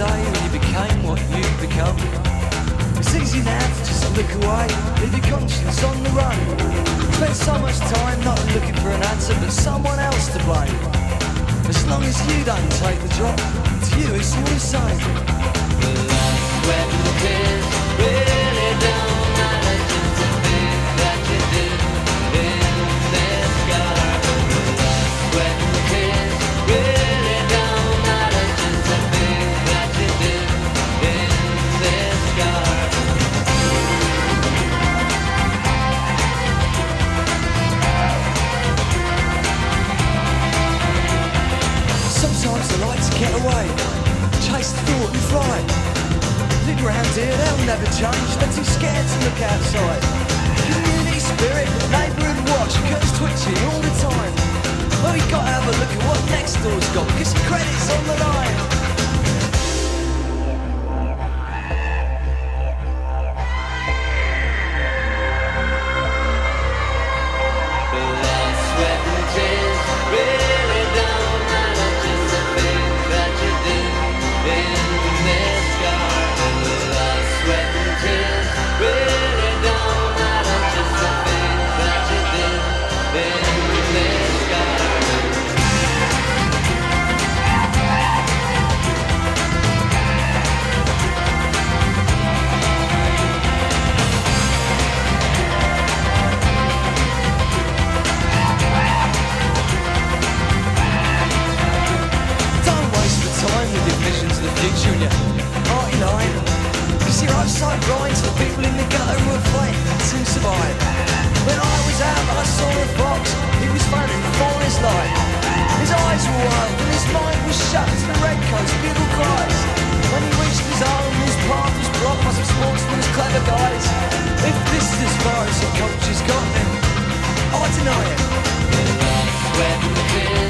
day when you became what you've become. It's easy now to just look away, leave your conscience on the run. Spend so much time not looking for an answer, but someone else to blame. As long as you don't take the drop, to you it's all the same. I like to get away, chase the thought and fly. Live around here, they'll never change. They're too scared to look outside. Community spirit, neighbourhood watch, curse twitching all the time. Well, we gotta have a look at what next door's got, because credit's on the line. Outside grinds for people in the gutter who are fighting to survive. When I was out, I saw a fox. He was fighting for his life. His eyes were wild and his mind was shut to the red coast bugle cries. When he reached his home, his path was blocked by some sportsmen's clever guys. If this is as far as your culture's got, then I deny it. Blood, sweat